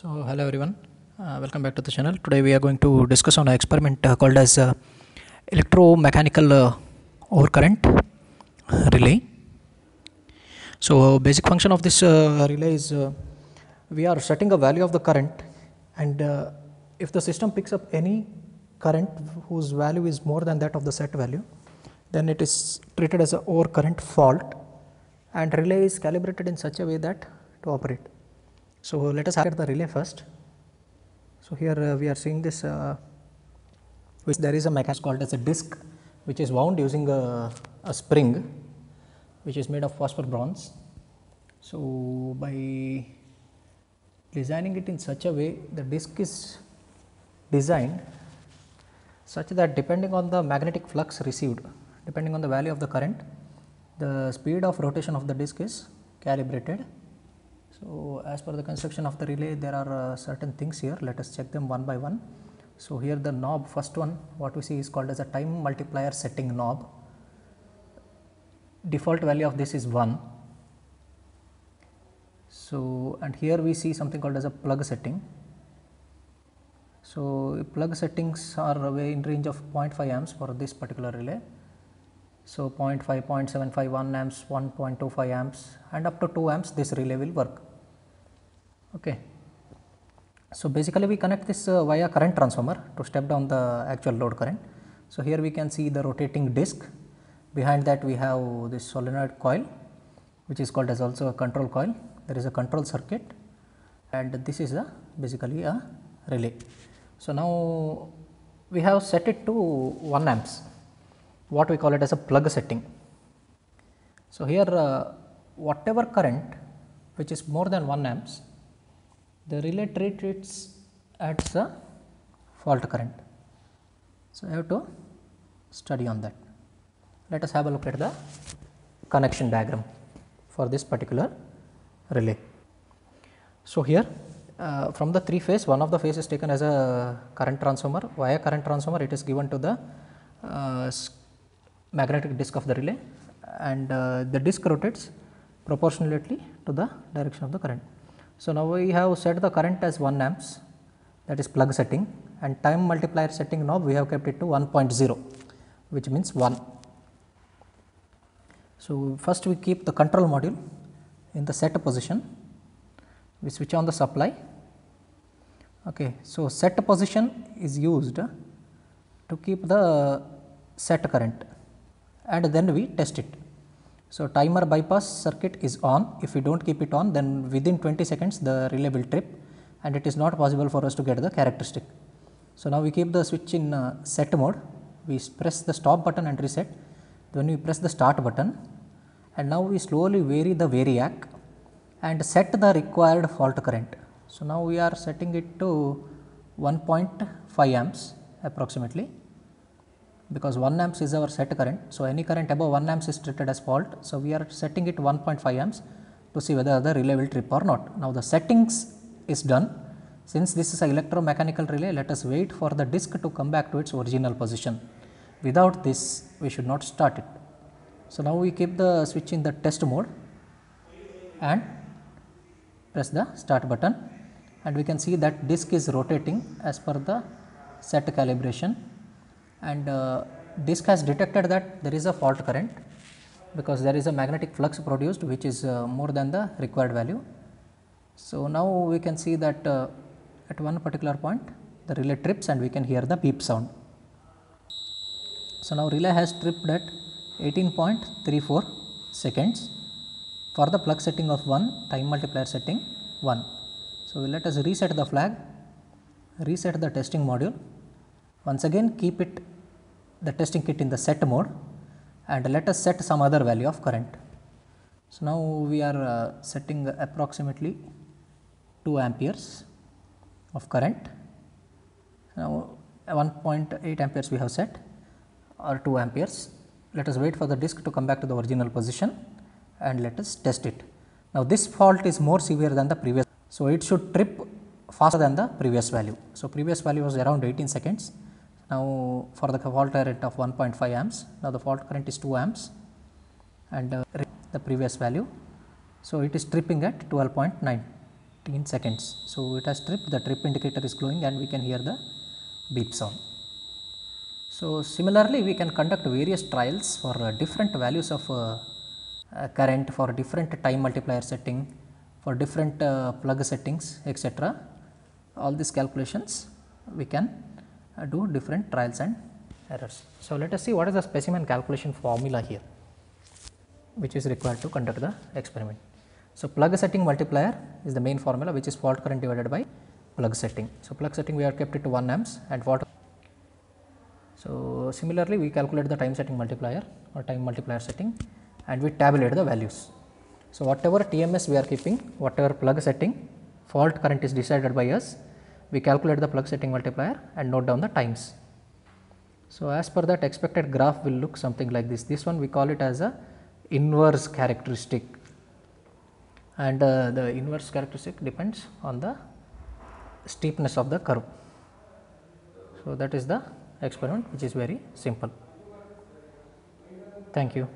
So hello everyone, uh, welcome back to the channel. Today we are going to discuss on an experiment uh, called as uh, electromechanical uh, overcurrent relay. So basic function of this uh, relay is uh, we are setting a value of the current and if the system picks up any current whose value is more than that of the set value then it is treated as a overcurrent fault and relay is calibrated in such a way that to operate. So let us look at the relay first. So here uh, we are seeing this uh, which there is a mechanism called as a disc which is wound using a, a spring which is made of phosphor bronze. So by designing it in such a way the disc is designed such that depending on the magnetic flux received depending on the value of the current the speed of rotation of the disc is calibrated. So, as per the construction of the relay there are uh, certain things here let us check them one by one. So, here the knob first one what we see is called as a time multiplier setting knob default value of this is 1. So, and here we see something called as a plug setting. So, plug settings are in range of 0.5 amps for this particular relay. So, 0.5, 0.75, 1 amps, 1.25 amps and up to 2 amps this relay will work. Okay. So, basically we connect this uh, via current transformer to step down the actual load current. So, here we can see the rotating disc behind that we have this solenoid coil which is called as also a control coil. There is a control circuit and this is a basically a relay. So, now we have set it to 1 amps what we call it as a plug setting. So, here uh, whatever current which is more than 1 amps the relay treats at the fault current. So, I have to study on that. Let us have a look at the connection diagram for this particular relay. So, here uh, from the three phase one of the phase is taken as a current transformer via current transformer it is given to the uh, magnetic disc of the relay and uh, the disc rotates proportionately to the direction of the current. So, now we have set the current as 1 amps that is plug setting and time multiplier setting knob we have kept it to 1.0 which means 1. So, first we keep the control module in the set position we switch on the supply. Okay. So, set position is used to keep the set current and then we test it. So, timer bypass circuit is on. If we do not keep it on then within 20 seconds the relay will trip and it is not possible for us to get the characteristic. So, now we keep the switch in uh, set mode. We press the stop button and reset. Then we press the start button. And now we slowly vary the variac and set the required fault current. So, now we are setting it to 1.5 amps approximately because 1 amps is our set current. So, any current above 1 amps is treated as fault. So, we are setting it 1.5 amps to see whether the relay will trip or not. Now, the settings is done. Since this is a electromechanical relay, let us wait for the disc to come back to its original position. Without this, we should not start it. So, now we keep the switch in the test mode and press the start button and we can see that disc is rotating as per the set calibration and uh, disc has detected that there is a fault current because there is a magnetic flux produced which is uh, more than the required value. So, now we can see that uh, at one particular point the relay trips and we can hear the beep sound. So, now relay has tripped at 18.34 seconds for the plug setting of 1 time multiplier setting 1. So, let us reset the flag, reset the testing module once again keep it the testing kit in the set mode and let us set some other value of current. So, now we are uh, setting approximately 2 amperes of current. Now, 1.8 amperes we have set or 2 amperes. Let us wait for the disc to come back to the original position and let us test it. Now, this fault is more severe than the previous. So, it should trip faster than the previous value. So, previous value was around 18 seconds. Now, for the fault current of 1.5 amps, now the fault current is 2 amps and uh, the previous value. So, it is tripping at 12.9. 15 seconds. So, it has tripped, the trip indicator is glowing and we can hear the beep sound. So, similarly we can conduct various trials for uh, different values of uh, uh, current for different time multiplier setting for different uh, plug settings etc. All these calculations we can uh, do different trials and errors. So, let us see what is the specimen calculation formula here which is required to conduct the experiment. So, plug setting multiplier is the main formula which is fault current divided by plug setting. So, plug setting we have kept it to 1 amps and fault. So, similarly we calculate the time setting multiplier or time multiplier setting and we tabulate the values. So, whatever TMS we are keeping, whatever plug setting fault current is decided by us, we calculate the plug setting multiplier and note down the times. So, as per that expected graph will look something like this. This one we call it as a inverse characteristic and uh, the inverse characteristic depends on the steepness of the curve. So, that is the experiment which is very simple. Thank you.